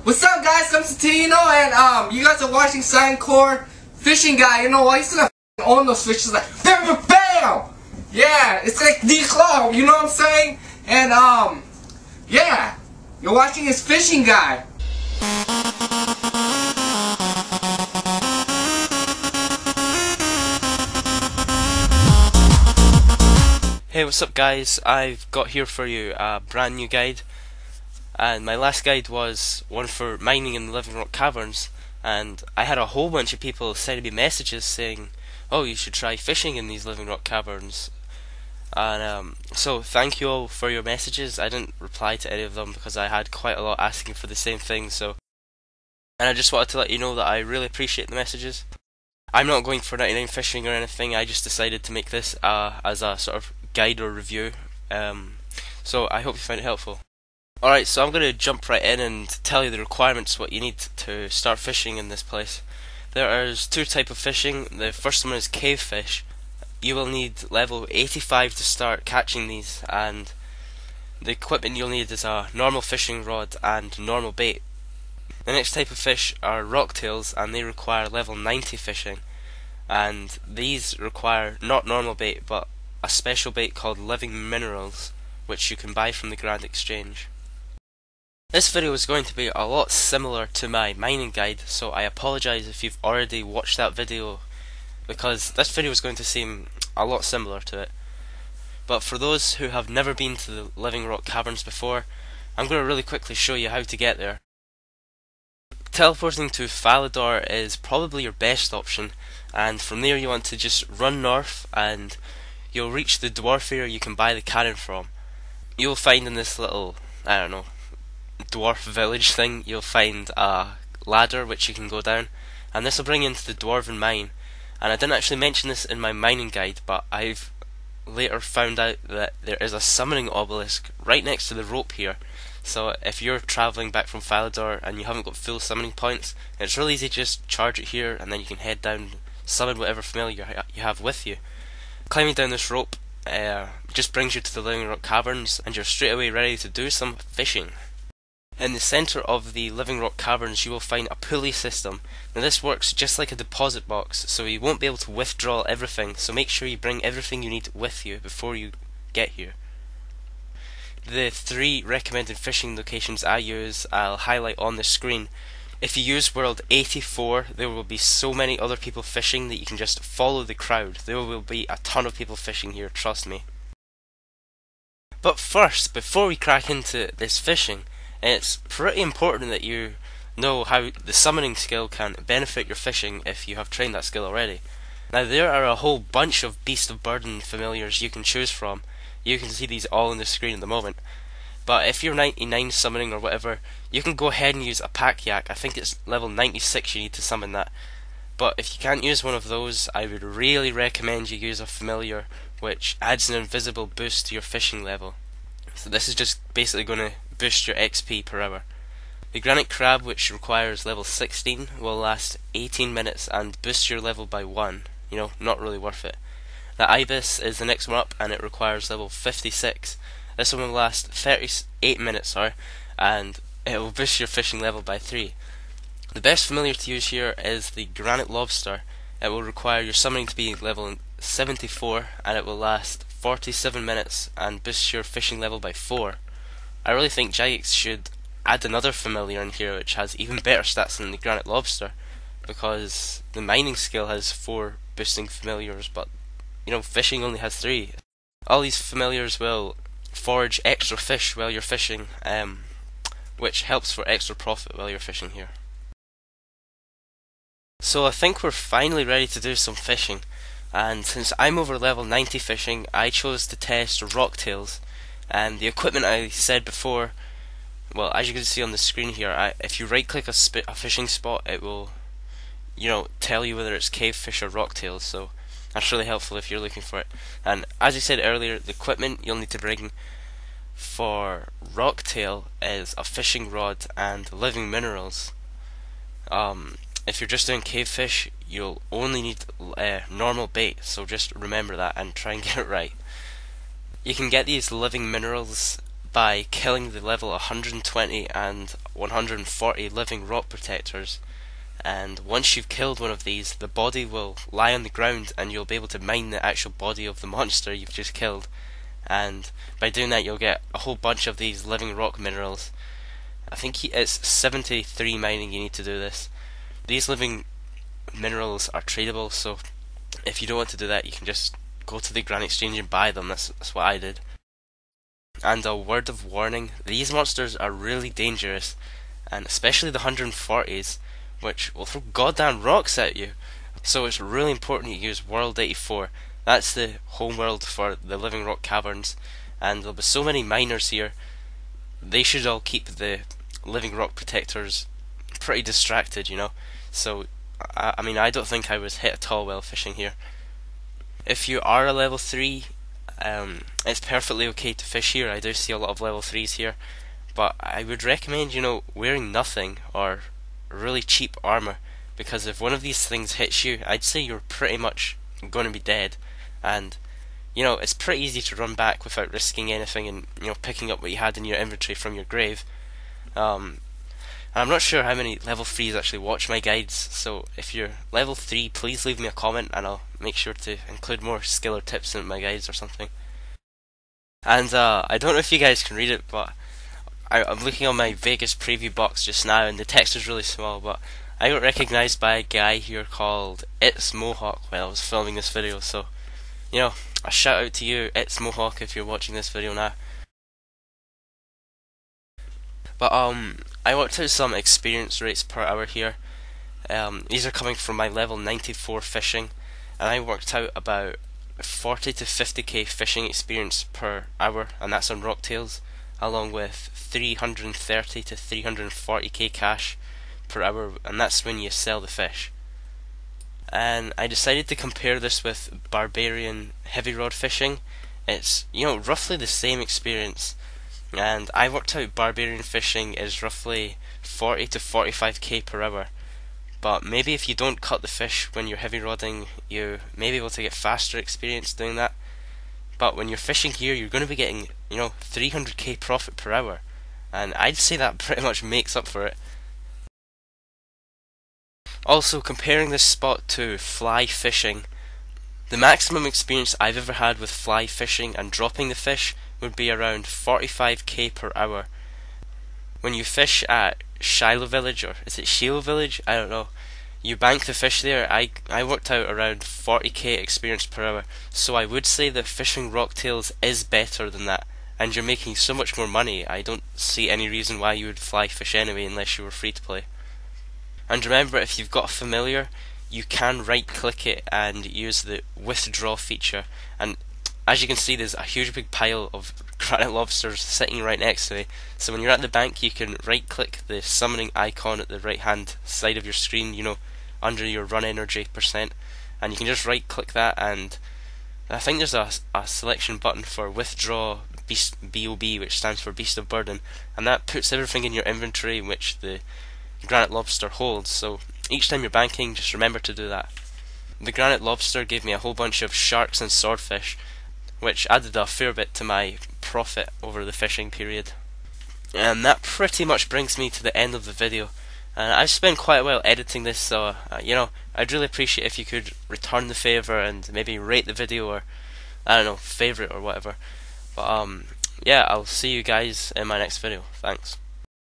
What's up, guys? Constantino, and um, you guys are watching Silentcore Fishing Guy. You know what? He's gonna own those fishes like bam, bam. Yeah, it's like the claw. You know what I'm saying? And um, yeah, you're watching his fishing guy. Hey, what's up guys? I've got here for you a brand new guide. And my last guide was one for mining in the Living Rock Caverns. And I had a whole bunch of people sending me messages saying, oh, you should try fishing in these Living Rock Caverns. And um, so, thank you all for your messages. I didn't reply to any of them because I had quite a lot asking for the same thing. So, and I just wanted to let you know that I really appreciate the messages. I'm not going for 99 fishing or anything. I just decided to make this uh, as a sort of guide or review. Um, so I hope you find it helpful. Alright, so I'm going to jump right in and tell you the requirements, what you need to start fishing in this place. There is two type of fishing. The first one is cave fish. You will need level 85 to start catching these, and the equipment you'll need is a normal fishing rod and normal bait. The next type of fish are rocktails, and they require level 90 fishing. And these require not normal bait, but a special bait called Living Minerals, which you can buy from the Grand Exchange. This video is going to be a lot similar to my mining guide, so I apologise if you've already watched that video, because this video is going to seem a lot similar to it. But for those who have never been to the Living Rock Caverns before, I'm going to really quickly show you how to get there. Teleporting to Falador is probably your best option, and from there you want to just run north and you'll reach the dwarf area you can buy the cannon from. You'll find in this little, I don't know, dwarf village thing, you'll find a ladder which you can go down, and this will bring you into the dwarven mine. And I didn't actually mention this in my mining guide, but I've later found out that there is a summoning obelisk right next to the rope here. So if you're travelling back from Falador and you haven't got full summoning points, it's really easy to just charge it here and then you can head down, and summon whatever familiar you have with you. Climbing down this rope uh, just brings you to the Living Rock Caverns, and you're straight away ready to do some fishing. In the centre of the Living Rock Caverns, you will find a pulley system. Now, this works just like a deposit box, so you won't be able to withdraw everything, so make sure you bring everything you need with you before you get here. The three recommended fishing locations I use, I'll highlight on the screen. If you use World 84, there will be so many other people fishing that you can just follow the crowd. There will be a ton of people fishing here, trust me. But first, before we crack into this fishing, it's pretty important that you know how the summoning skill can benefit your fishing if you have trained that skill already. Now there are a whole bunch of Beast of Burden familiars you can choose from. You can see these all on the screen at the moment. But if you're 99 summoning or whatever, you can go ahead and use a pack yak. I think it's level 96 you need to summon that. But if you can't use one of those, I would really recommend you use a familiar which adds an invisible boost to your fishing level. So this is just basically going to boost your XP per hour. The granite crab, which requires level 16, will last 18 minutes and boost your level by 1. You know, not really worth it. The ibis is the next one up and it requires level 56 this one will last 38 minutes, sorry, and it will boost your fishing level by 3. The best familiar to use here is the Granite Lobster. It will require your summoning to be level 74 and it will last 47 minutes and boost your fishing level by 4. I really think Jagex should add another familiar in here which has even better stats than the Granite Lobster because the mining skill has 4 boosting familiars but you know fishing only has 3. All these familiars will forage extra fish while you're fishing, um, which helps for extra profit while you're fishing here. So I think we're finally ready to do some fishing, and since I'm over level 90 fishing, I chose to test rocktails, and the equipment I said before, well, as you can see on the screen here, I, if you right click a, a fishing spot, it will, you know, tell you whether it's cave fish or rocktails, so that's really helpful if you're looking for it. And as I said earlier, the equipment you'll need to bring for rocktail is a fishing rod and living minerals. Um, if you're just doing cave fish, you'll only need uh, normal bait, so just remember that and try and get it right. You can get these living minerals by killing the level 120 and 140 living rock protectors. And once you've killed one of these, the body will lie on the ground and you'll be able to mine the actual body of the monster you've just killed. And by doing that, you'll get a whole bunch of these living rock minerals. I think it's 73 mining you need to do this. These living minerals are tradable, so if you don't want to do that, you can just go to the Grand Exchange and buy them. That's, that's what I did. And a word of warning these monsters are really dangerous, and especially the 140s, which will throw goddamn rocks at you. So it's really important you use World 84. That's the home world for the Living Rock Caverns, and there'll be so many miners here. They should all keep the Living Rock protectors pretty distracted, you know. So, I, I mean, I don't think I was hit at all while fishing here. If you are a level 3, um, it's perfectly okay to fish here. I do see a lot of level 3s here. But I would recommend, you know, wearing nothing or really cheap armor. Because if one of these things hits you, I'd say you're pretty much going to be dead. And, you know, it's pretty easy to run back without risking anything and, you know, picking up what you had in your inventory from your grave. Um, I'm not sure how many level 3s actually watch my guides, so if you're level 3, please leave me a comment and I'll make sure to include more skill or tips in my guides or something. And uh, I don't know if you guys can read it, but I, am looking on my Vegas preview box just now and the text is really small, but I got recognised by a guy here called It's Mohawk while I was filming this video, so, you know, a shout out to you, It's Mohawk, if you're watching this video now. But um, I worked out some experience rates per hour here. Um, these are coming from my level 94 fishing, and I worked out about 40 to 50k fishing experience per hour, and that's on rocktails, along with 330 to 340k cash per hour, and that's when you sell the fish. And I decided to compare this with barbarian heavy rod fishing. It's you know roughly the same experience, and I worked out barbarian fishing is roughly 40 to 45k per hour. But maybe if you don't cut the fish when you're heavy rodding, you may be able to get faster experience doing that. But when you're fishing here, you're going to be getting, you know, 300k profit per hour. And I'd say that pretty much makes up for it. Also, comparing this spot to fly fishing, the maximum experience I've ever had with fly fishing and dropping the fish would be around 45k per hour. When you fish at Shilo Village, or is it Shilo Village? I don't know. You bank the fish there. I I worked out around 40k experience per hour, so I would say that fishing rocktails is better than that, and you're making so much more money. I don't see any reason why you would fly fish anyway unless you were free to play. And remember, if you've got a familiar, you can right click it and use the withdraw feature, and as you can see, there's a huge big pile of granite lobsters sitting right next to me. So when you're at the bank, you can right click the summoning icon at the right hand side of your screen, you know, under your run energy percent, and you can just right click that and I think there's a, a selection button for withdraw beast BOB which stands for beast of burden and that puts everything in your inventory which the granite lobster holds so each time you're banking just remember to do that. The granite lobster gave me a whole bunch of sharks and swordfish which added a fair bit to my profit over the fishing period. And that pretty much brings me to the end of the video. And I've spent quite a while editing this, so uh, you know, I'd really appreciate if you could return the favor and maybe rate the video or I don't know, favorite or whatever. But um, yeah, I'll see you guys in my next video. Thanks.